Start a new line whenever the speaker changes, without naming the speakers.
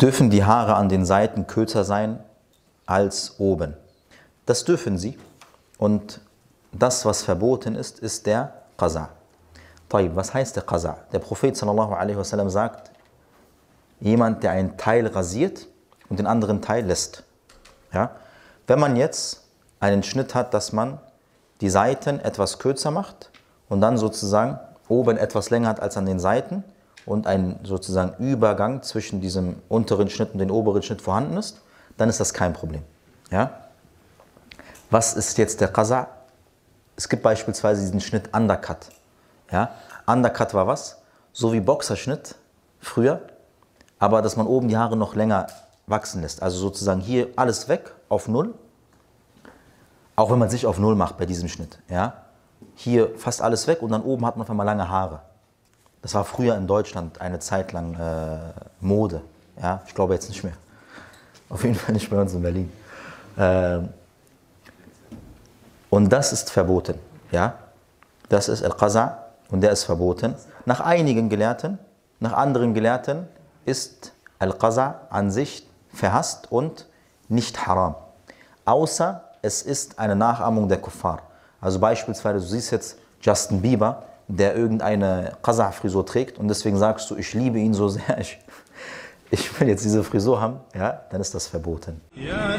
Dürfen die Haare an den Seiten kürzer sein als oben? Das dürfen sie. Und das, was verboten ist, ist der Qaza. Was heißt der Qaza? Der Prophet wasallam sagt, jemand, der einen Teil rasiert und den anderen Teil lässt. Ja? Wenn man jetzt einen Schnitt hat, dass man die Seiten etwas kürzer macht und dann sozusagen oben etwas länger hat als an den Seiten und ein sozusagen Übergang zwischen diesem unteren Schnitt und dem oberen Schnitt vorhanden ist, dann ist das kein Problem. Ja? Was ist jetzt der Qaza? Es gibt beispielsweise diesen Schnitt Undercut. Ja? Undercut war was? So wie Boxerschnitt früher, aber dass man oben die Haare noch länger wachsen lässt. Also sozusagen hier alles weg auf Null. Auch wenn man sich auf Null macht bei diesem Schnitt. Ja? Hier fast alles weg und dann oben hat man auf einmal lange Haare. Das war früher in Deutschland eine Zeit lang äh, Mode. Ja? Ich glaube jetzt nicht mehr. Auf jeden Fall nicht bei uns in Berlin. Ähm, und das ist verboten. Ja? Das ist Al-Qaza und der ist verboten. Nach einigen Gelehrten, nach anderen Gelehrten ist Al-Qaza an sich verhasst und nicht haram. Außer es ist eine Nachahmung der Kuffar. Also beispielsweise, du siehst jetzt Justin Bieber, der irgendeine Kasach-Frisur trägt und deswegen sagst du, ich liebe ihn so sehr, ich, ich will jetzt diese Frisur haben, ja, dann ist das verboten. Ja,